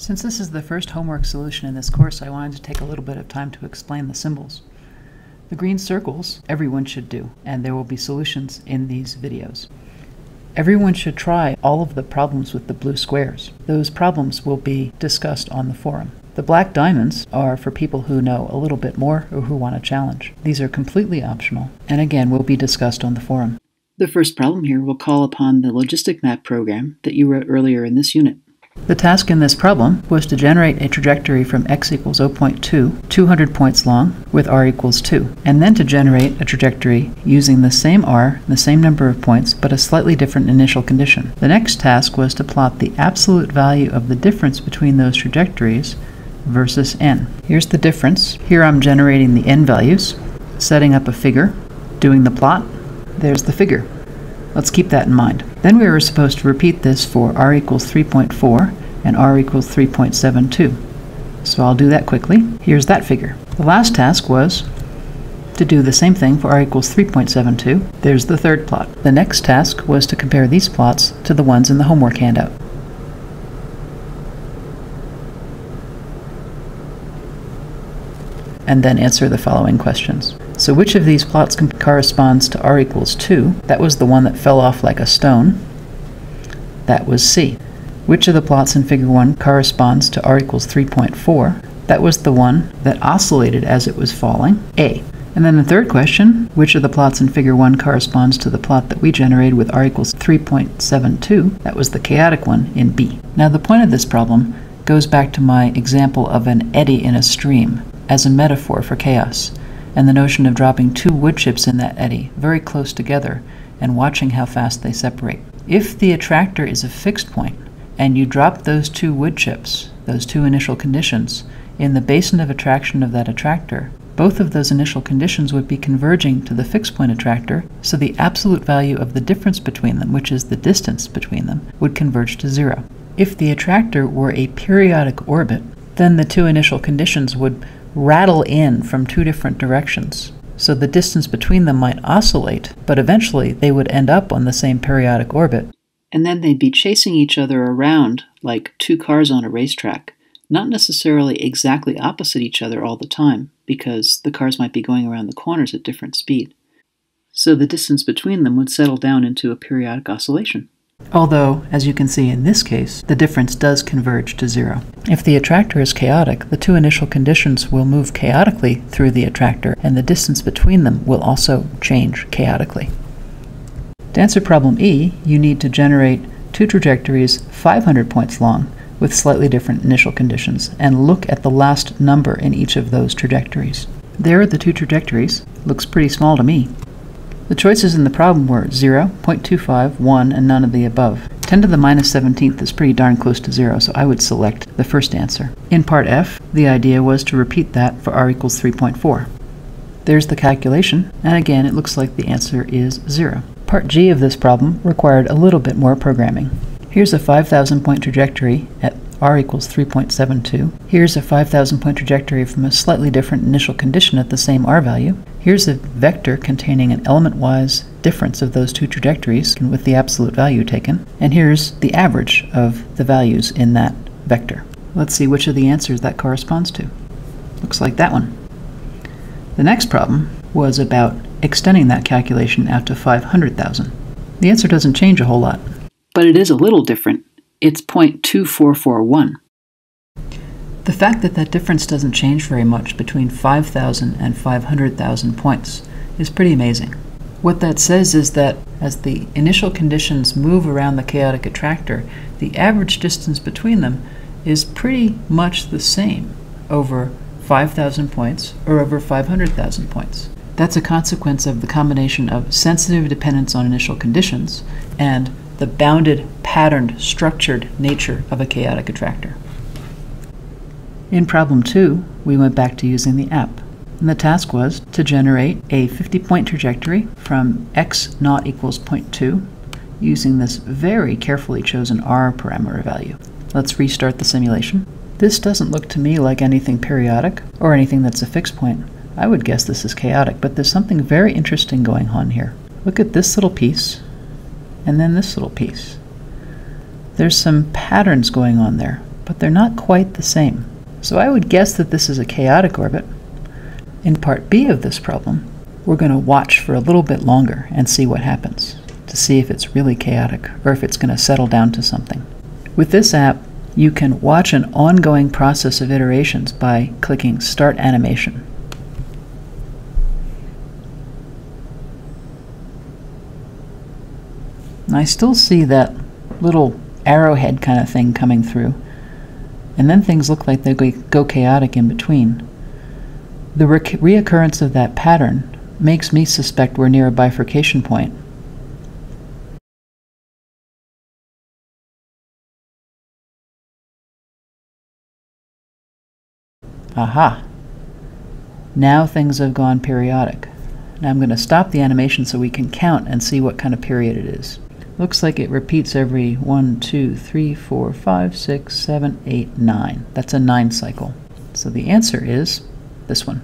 Since this is the first homework solution in this course, I wanted to take a little bit of time to explain the symbols. The green circles everyone should do, and there will be solutions in these videos. Everyone should try all of the problems with the blue squares. Those problems will be discussed on the forum. The black diamonds are for people who know a little bit more or who want a challenge. These are completely optional, and again will be discussed on the forum. The first problem here will call upon the logistic map program that you wrote earlier in this unit. The task in this problem was to generate a trajectory from x equals 0.2, 200 points long, with r equals 2, and then to generate a trajectory using the same r, the same number of points, but a slightly different initial condition. The next task was to plot the absolute value of the difference between those trajectories versus n. Here's the difference. Here I'm generating the n values, setting up a figure, doing the plot. There's the figure. Let's keep that in mind. Then we were supposed to repeat this for r equals 3.4 and r equals 3.72. So I'll do that quickly. Here's that figure. The last task was to do the same thing for r equals 3.72. There's the third plot. The next task was to compare these plots to the ones in the homework handout. And then answer the following questions. So which of these plots corresponds to r equals 2? That was the one that fell off like a stone. That was C. Which of the plots in figure 1 corresponds to r equals 3.4? That was the one that oscillated as it was falling, A. And then the third question, which of the plots in figure 1 corresponds to the plot that we generated with r equals 3.72? That was the chaotic one in B. Now the point of this problem goes back to my example of an eddy in a stream as a metaphor for chaos and the notion of dropping two wood chips in that eddy very close together and watching how fast they separate. If the attractor is a fixed point and you drop those two wood chips, those two initial conditions, in the basin of attraction of that attractor, both of those initial conditions would be converging to the fixed point attractor, so the absolute value of the difference between them, which is the distance between them, would converge to zero. If the attractor were a periodic orbit, then the two initial conditions would rattle in from two different directions. So the distance between them might oscillate, but eventually they would end up on the same periodic orbit. And then they'd be chasing each other around like two cars on a racetrack, not necessarily exactly opposite each other all the time, because the cars might be going around the corners at different speed. So the distance between them would settle down into a periodic oscillation. Although, as you can see in this case, the difference does converge to zero. If the attractor is chaotic, the two initial conditions will move chaotically through the attractor, and the distance between them will also change chaotically. To answer problem E, you need to generate two trajectories 500 points long with slightly different initial conditions, and look at the last number in each of those trajectories. There are the two trajectories. Looks pretty small to me. The choices in the problem were 0, 0.25, 1, and none of the above. 10 to the minus 17th is pretty darn close to 0, so I would select the first answer. In part F, the idea was to repeat that for r equals 3.4. There's the calculation, and again it looks like the answer is 0. Part G of this problem required a little bit more programming. Here's a 5,000 point trajectory at r equals 3.72. Here's a 5,000 point trajectory from a slightly different initial condition at the same r value. Here's a vector containing an element-wise difference of those two trajectories with the absolute value taken. And here's the average of the values in that vector. Let's see which of the answers that corresponds to. Looks like that one. The next problem was about extending that calculation out to 500,000. The answer doesn't change a whole lot, but it is a little different it's 0.2441. The fact that that difference doesn't change very much between 5,000 and 500,000 points is pretty amazing. What that says is that as the initial conditions move around the chaotic attractor, the average distance between them is pretty much the same over 5,000 points or over 500,000 points. That's a consequence of the combination of sensitive dependence on initial conditions and the bounded, patterned, structured nature of a chaotic attractor. In problem 2, we went back to using the app. And the task was to generate a 50-point trajectory from x naught equals 0.2 using this very carefully chosen r parameter value. Let's restart the simulation. This doesn't look to me like anything periodic or anything that's a fixed point. I would guess this is chaotic, but there's something very interesting going on here. Look at this little piece and then this little piece. There's some patterns going on there. but they're not quite the same. So I would guess that this is a chaotic orbit. In part B of this problem, we're going to watch for a little bit longer and see what happens, to see if it's really chaotic or if it's going to settle down to something. With this app, you can watch an ongoing process of iterations by clicking Start Animation. And I still see that little arrowhead kind of thing coming through. And then things look like they go chaotic in between. The re reoccurrence of that pattern makes me suspect we're near a bifurcation point. Aha! Now things have gone periodic. Now I'm going to stop the animation so we can count and see what kind of period it is. Looks like it repeats every 1, 2, 3, 4, 5, 6, 7, 8, 9. That's a 9 cycle. So the answer is this one.